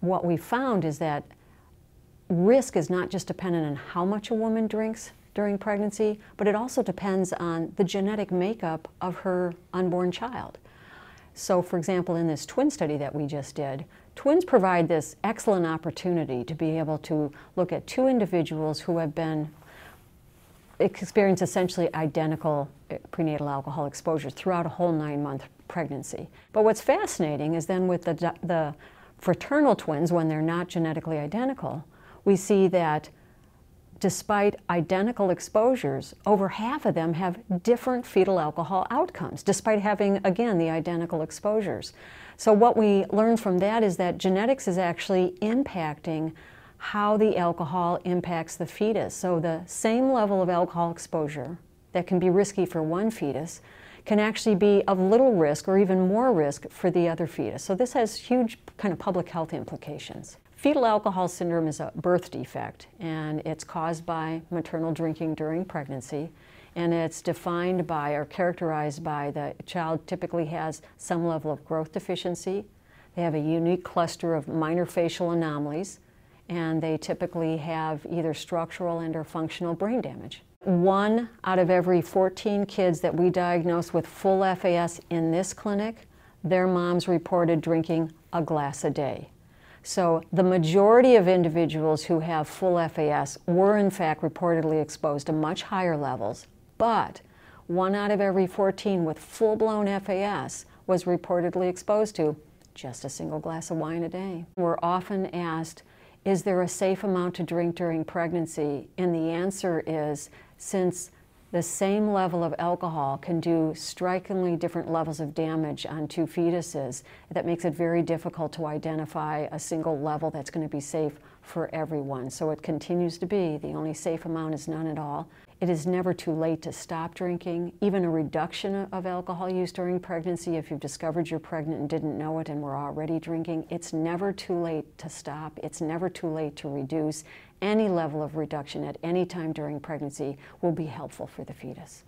what we found is that risk is not just dependent on how much a woman drinks during pregnancy, but it also depends on the genetic makeup of her unborn child. So, for example, in this twin study that we just did, twins provide this excellent opportunity to be able to look at two individuals who have been experience essentially identical eh, prenatal alcohol exposures throughout a whole nine month pregnancy. But what's fascinating is then with the, the fraternal twins, when they're not genetically identical, we see that despite identical exposures, over half of them have different fetal alcohol outcomes, despite having, again, the identical exposures. So, what we learn from that is that genetics is actually impacting how the alcohol impacts the fetus. So, the same level of alcohol exposure that can be risky for one fetus can actually be of little risk or even more risk for the other fetus. So, this has huge kind of public health implications. Fetal alcohol syndrome is a birth defect, and it's caused by maternal drinking during pregnancy. And it's defined by or characterized by the child typically has some level of growth deficiency. They have a unique cluster of minor facial anomalies, and they typically have either structural and or functional brain damage. One out of every 14 kids that we diagnose with full FAS in this clinic, their moms reported drinking a glass a day. So the majority of individuals who have full FAS were in fact reportedly exposed to much higher levels, but one out of every 14 with full-blown FAS was reportedly exposed to just a single glass of wine a day. We're often asked, is there a safe amount to drink during pregnancy? And the answer is, since the same level of alcohol can do strikingly different levels of damage on two fetuses. That makes it very difficult to identify a single level that's going to be safe for everyone. So it continues to be the only safe amount is none at all. It is never too late to stop drinking. Even a reduction of alcohol use during pregnancy, if you've discovered you're pregnant and didn't know it and were already drinking, it's never too late to stop. It's never too late to reduce. Any level of reduction at any time during pregnancy will be helpful for the fetus.